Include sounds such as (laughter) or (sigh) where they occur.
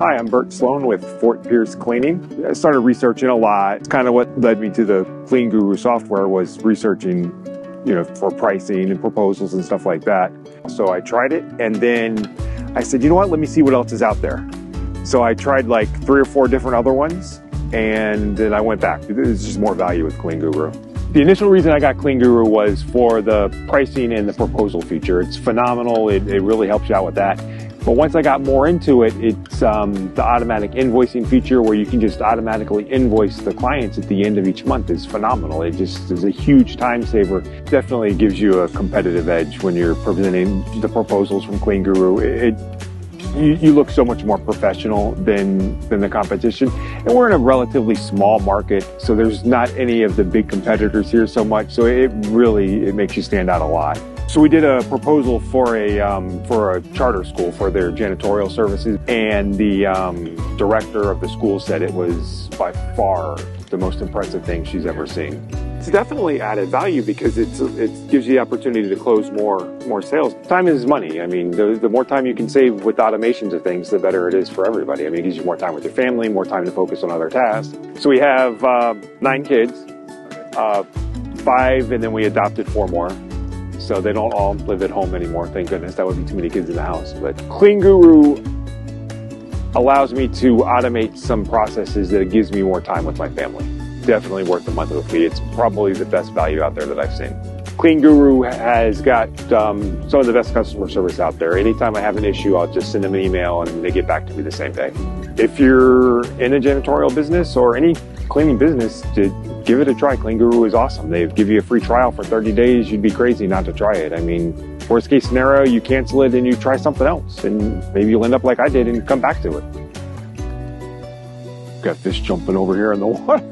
Hi, I'm Bert Sloan with Fort Pierce Cleaning. I started researching a lot. It's kind of what led me to the Clean Guru software was researching, you know, for pricing and proposals and stuff like that. So I tried it and then I said, you know what, let me see what else is out there. So I tried like three or four different other ones and then I went back. There's just more value with Clean Guru. The initial reason I got Clean Guru was for the pricing and the proposal feature. It's phenomenal. It, it really helps you out with that. But once I got more into it, it's um, the automatic invoicing feature where you can just automatically invoice the clients at the end of each month is phenomenal. It just is a huge time saver. Definitely gives you a competitive edge when you're presenting the proposals from Clean Guru. It, you, you, look so much more professional than than the competition. And we're in a relatively small market, so there's not any of the big competitors here so much. So it really it makes you stand out a lot. So we did a proposal for a um, for a charter school for their janitorial services, and the um, director of the school said it was by far the most impressive thing she's ever seen. It's definitely added value because it's it gives you the opportunity to close more more sales. Time is money. I mean, the, the more time you can save with automations of things, the better it is for everybody. I mean, it gives you more time with your family, more time to focus on other tasks. So we have uh, nine kids, uh, five, and then we adopted four more so they don't all live at home anymore. Thank goodness. That would be too many kids in the house. But Clean Guru allows me to automate some processes that gives me more time with my family. Definitely worth the monthly fee. It's probably the best value out there that I've seen. Clean Guru has got um, some of the best customer service out there. Anytime I have an issue, I'll just send them an email and they get back to me the same day. If you're in a janitorial business or any cleaning business, to give it a try. Clean Guru is awesome. They give you a free trial for 30 days. You'd be crazy not to try it. I mean, worst case scenario, you cancel it and you try something else, and maybe you'll end up like I did and come back to it. Got fish jumping over here in the (laughs) water.